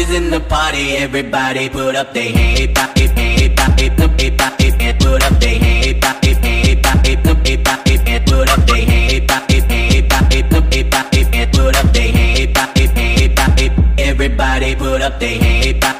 boys in the party, everybody put up their hand, pop it, hand, pop it, pop it, pop it, and put up their hand, pop it, hand, pop it, pop it, pop it, and put up their hand, pop it, hand, pop it, pop it, pop it, and put up their hand, pop it, hand, pop it, everybody put up their hand, pop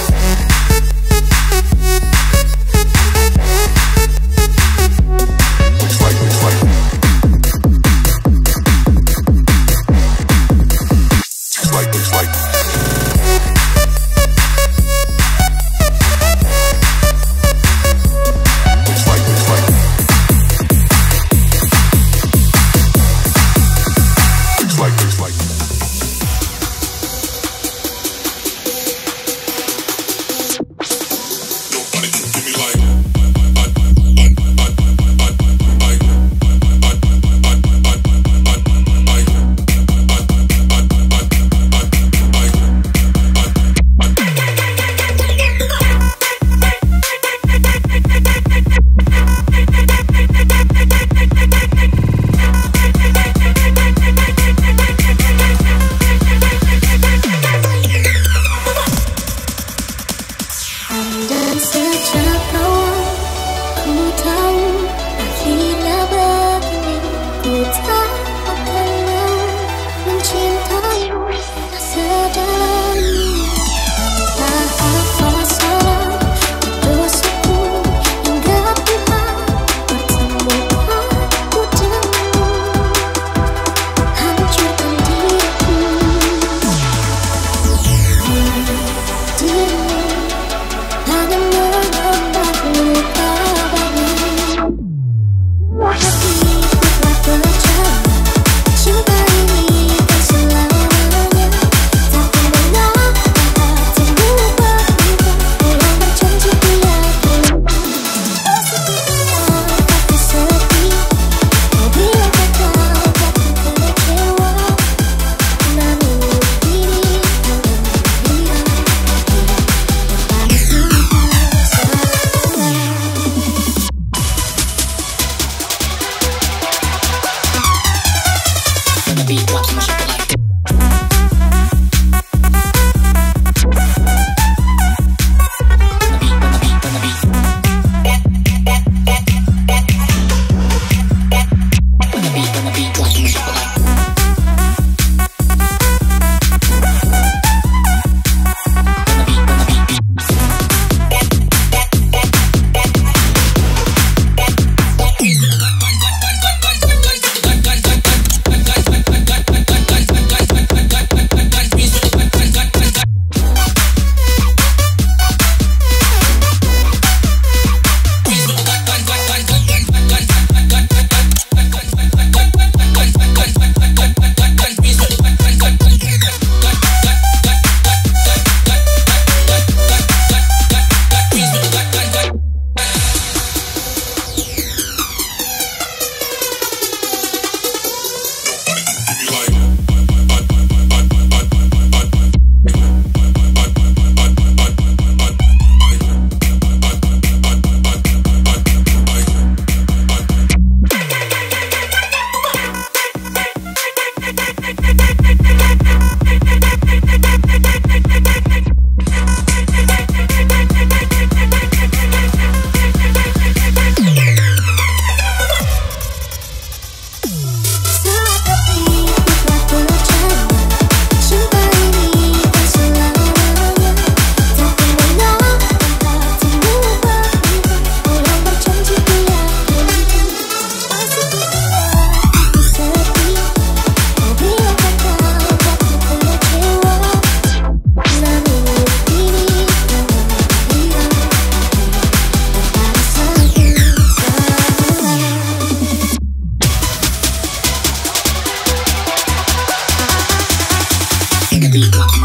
pelaku